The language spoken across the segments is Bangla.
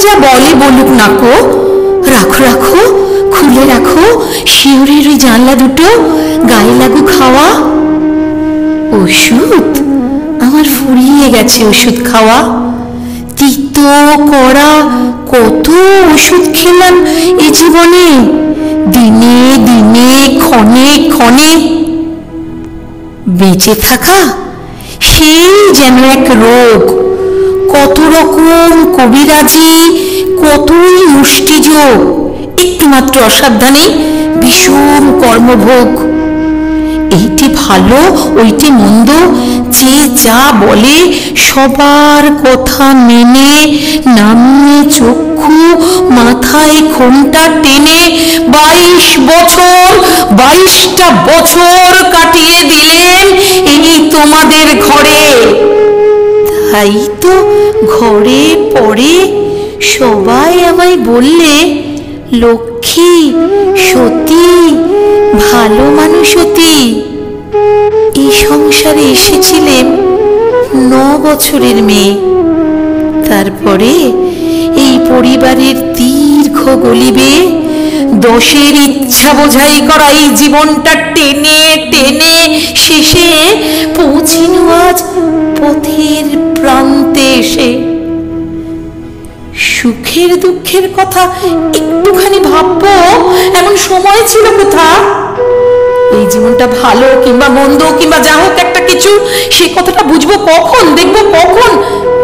যা বলে বলুক না কো। রাখো রাখো, খুলে রাখো। শিউরের ওই জানলা দুটো, গায়ে লাগু খাওয়া ওষুধ? আমার ফুরিয়ে গেছে ওষুধ খাওয়া। তিতো কড়া, কত ওষুধ খেলাম এ জীবনে। দিনে দিনে, ক্ষণে ক্ষণে। বেঁচে থাকা সেই যেন এক রোগ। কত রকম কবিরাজি, কতই মুষ্টিযোগ, একটুমাত্র অসাবধানে ভীষণ কর্মভোগ। এইটি ভালো, ওইটি মন্দ, যে যা বলে সবার কথা মেনে, নামিয়ে চক্ষু, মাথায় ঘোমটা টেনে বাইশ বছর, বাইশটা বছর কাটিয়ে দিলেন এই তোমাদের ঘরে। তাই তো ঘরে পরে সবাই আমায় বললে, লক্ষ্মী, সতী, ভালো মানুষ অতি এই সংসারে এসেছিলেন ন বছরের মেয়ে। তারপরে এই পরিবারের দীর্ঘ গলিবে দোষের ইচ্ছা বোঝাই করা এই জীবনটা টেনে টেনে শেষে পৌঁছিন আজ পথের প্রান্তে এসে সুখের দুঃখের কথা একটুখানি ভাববো, এমন সময় ছিল কোথা এই জীবনটা ভালো কিংবা মন্দ কিংবা যা হোক একটা কিছু, সে কথাটা বুঝব কখন, দেখব কখন,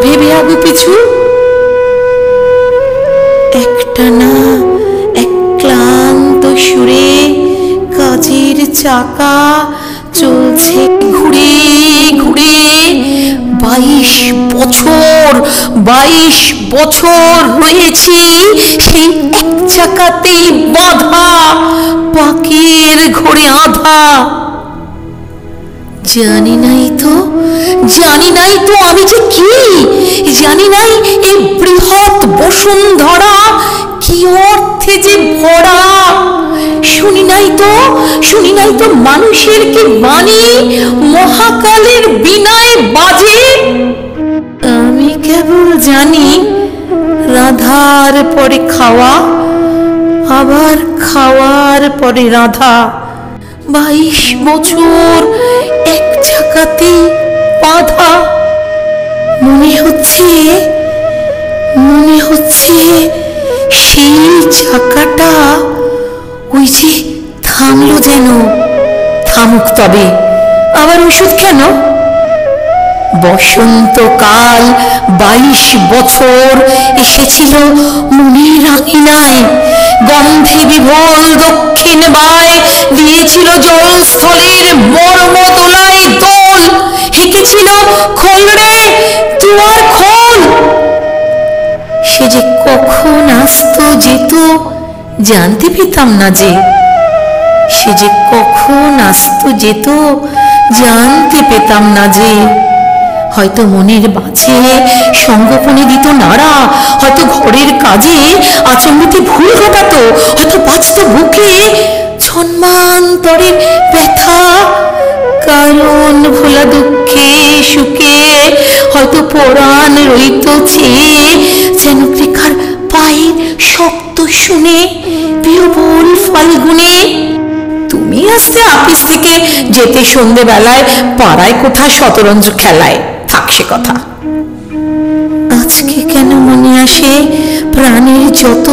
ভেবে আগু পিছু। একটা না, এক ক্লান্ত সুরে কাজের চাকা চলছে ঘুরে ঘুরে। বাইশ বছর বাইশ বছর রয়েছি সেই এক চাকাতেই বাধা পাকের ঘোরে আধা। জানি নাই তো, জানি নাই তো আমি যে কি, জানি নাই এই বৃহৎ বসুন্ধরা কি অর্থে যে ভরা। শুনি নাই তো, শুনি নাই তো মানুষের কি বাণী, মহাকালের বিনায় বাজে। আমি কেবল জানি, রাধার পরে খাওয়া, আবার খাওয়ার পরে রাধা। বাইশ বছর এক চাকাতে বাধা। মনে হচ্ছে মনে হচ্ছে সেই চাকাটা ওই যে থামলো যেন। থামুক তবে। আবার ওষুধ কেন? বসন্তকাল, বাইশ বছর, এসেছিল মনের আঙিনায়। গন্ধে বিভোল দক্ষিণ বায়, দিয়েছিল জলস্থলের মর্ম দোলাই দোল। হেঁকেছিল খোল রে, দুয়ার খোল। সে যে কখন আসতো, যেত জানতে পেতাম না যে সে যে কখন আসতো যেত, জানতে পেতাম না যে হয়তো মনের বাঁচে সঙ্গোপনে দিত নাড়া, হয়তো ঘরের কাজে আচমতে ভুল ঘটাতো, হয়তো বাঁচত বুকে ছন্মান্তরের ব্যথা, কারণ ভোলা দুঃখে সুখে হয়তো পরাণ রইত চেয়ে শুনে বিহবল ফাল্গুনে, তুমি আসতে আপিস থেকে যেতে সন্ধেবেলায়, পাড়ায় কোথা শতরঞ্জ খেলায়? থাক সে কথা। আজকে কেন মনে আসে প্রাণের যত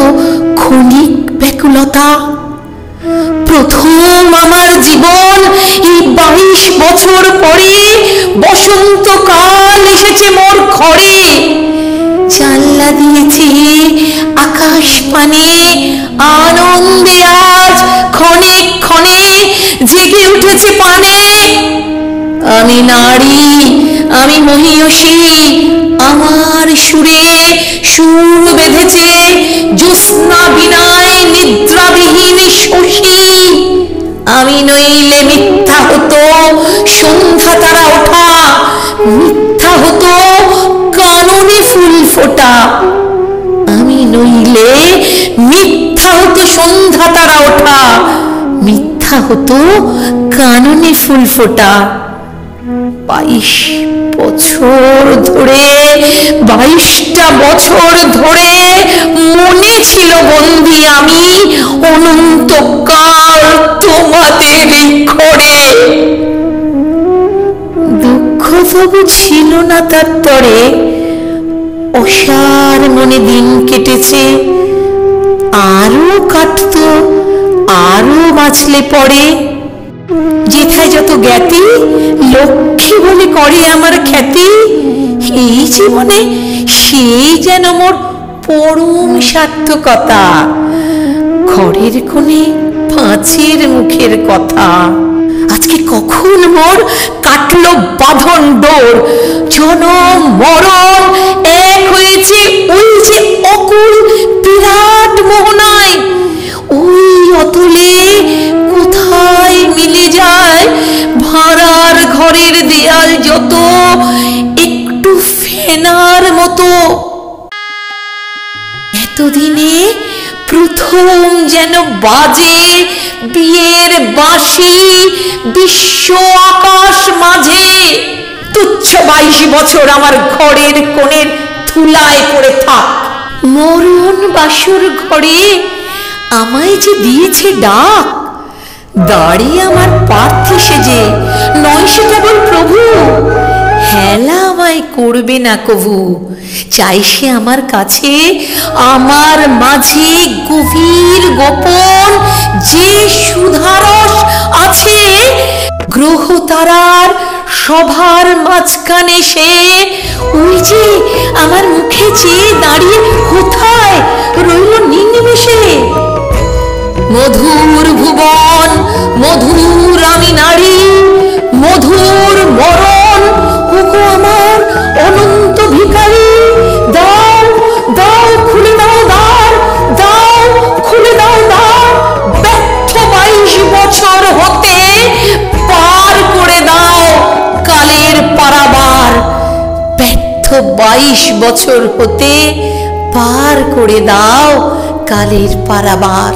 ক্ষণিক ব্যাকুলতা? প্রথম আমার জীবন, এই বাইশ বছর পরে বসন্তকাল এসেছে মোর ঘরে। জানলা দিয়েছি আকাশ পানে, আনন্দে আজ ক্ষণে ক্ষণে জেগে উঠেছে পানে। আমি নারী, আমি মহিয়সী আমার সুরে সুর বেঁধেছে জ্যোৎস্না বিনায় নিদ্রাবিহীন শশী। আমি নইলে মিথ্যা হতো হতো কাননে ফুল ফোটা। বাইশ বছর ধরে, বাইশটা বছর ধরে মনে ছিল বন্দি আমি অনন্তকাল তোমাদের ঘরে দুঃখ তবু ছিল না তার তরে অসার মনে দিন কেটেছে, আরও কাটতো আরও বাঁচলে পড়ে যেথায় যত জ্ঞাতি, লক্ষ্মী বলে করে আমার খ্যাতি, এই জীবনে সেই যেন মোর পরম সার্থকতা। ঘরের কোণে পাঁচের মুখের কথা। আজকে কখন মোর কাটলো বাঁধন ডোর? জনম মরণ এক হয়েছে ওই যে অকুল বিরাট মোহনায়। অতলে কোথায় মিলে যায়? ভাড়ার ঘরের দেয়াল যত, একটু ফেনার মতো। এতদিনে প্রথম যেন বাজে বিয়ের বাঁশি বিশ্ব আকাশ মাঝে। তুচ্ছ বাইশ বছর আমার ঘরের কোণের ধুলায় পড়ে থাক। মরণ বাসুর ঘরে আমায় যে দিয়েছে ডাক, দাঁড়িয়ে আমার পার্থে সেজে, নয় সে কেবল প্রভু। হেলা আমায় করবে না কভু, চাই সে আমার কাছে, আমার মাঝে গভীর গোপন যে সুধারস আছে, গ্রহ তারার সভার মাঝখানে সে, ওই যে আমার মুখে চেয়ে দাঁড়িয়ে কোথায় মধুর ভুবন, মধুর আমি নারী, মধুর মরণ ওগো আমার অনন্ত ভিখারি। দাও দাও, খুলে দাও দ্বার, দাও, খুলে দাও ব্যর্থ বাইশ বছর হতে পার করে দাও কালের পারাবার। ব্যর্থ বাইশ বছর হতে পার করে দাও কালের পারাবার।